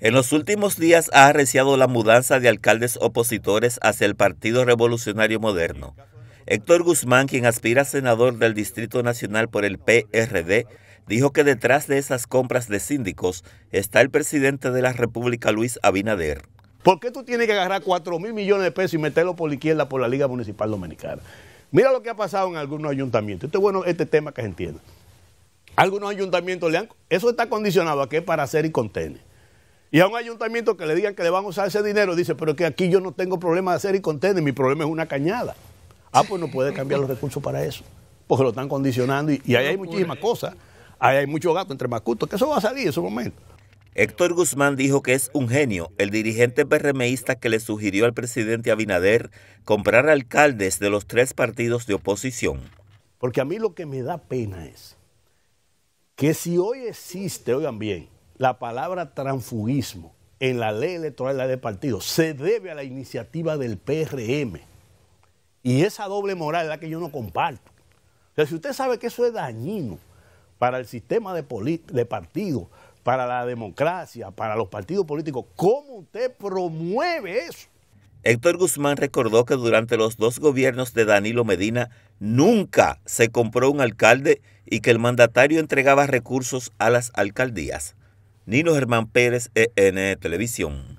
En los últimos días ha arreciado la mudanza de alcaldes opositores hacia el Partido Revolucionario Moderno. Héctor Guzmán, quien aspira a senador del Distrito Nacional por el PRD, dijo que detrás de esas compras de síndicos está el presidente de la República, Luis Abinader. ¿Por qué tú tienes que agarrar 4 mil millones de pesos y meterlo por la izquierda por la Liga Municipal Dominicana? Mira lo que ha pasado en algunos ayuntamientos. Esto es bueno este tema que se entienda. Algunos ayuntamientos le han... Eso está condicionado a es para hacer y contener. Y a un ayuntamiento que le digan que le van a usar ese dinero, dice, pero que aquí yo no tengo problema de hacer y contener, mi problema es una cañada. Ah, pues no puede cambiar los recursos para eso, porque lo están condicionando y, ahí hay muchísimas cosas. Ahí hay mucho gato entre macutos, que eso va a salir en su momento. Héctor Guzmán dijo que es un genio, el dirigente PRMista que le sugirió al presidente Abinader comprar alcaldes de los tres partidos de oposición. Porque a mí lo que me da pena es que si hoy existe, oigan bien, la palabra transfugismo en la ley electoral de la partido se debe a la iniciativa del PRM. Y esa doble moral la que yo no comparto. O sea, si usted sabe que eso es dañino para el sistema de, de partido, para la democracia, para los partidos políticos, ¿cómo usted promueve eso? Héctor Guzmán recordó que durante los dos gobiernos de Danilo Medina nunca se compró un alcalde y que el mandatario entregaba recursos a las alcaldías. Nino Germán Pérez, EN Televisión.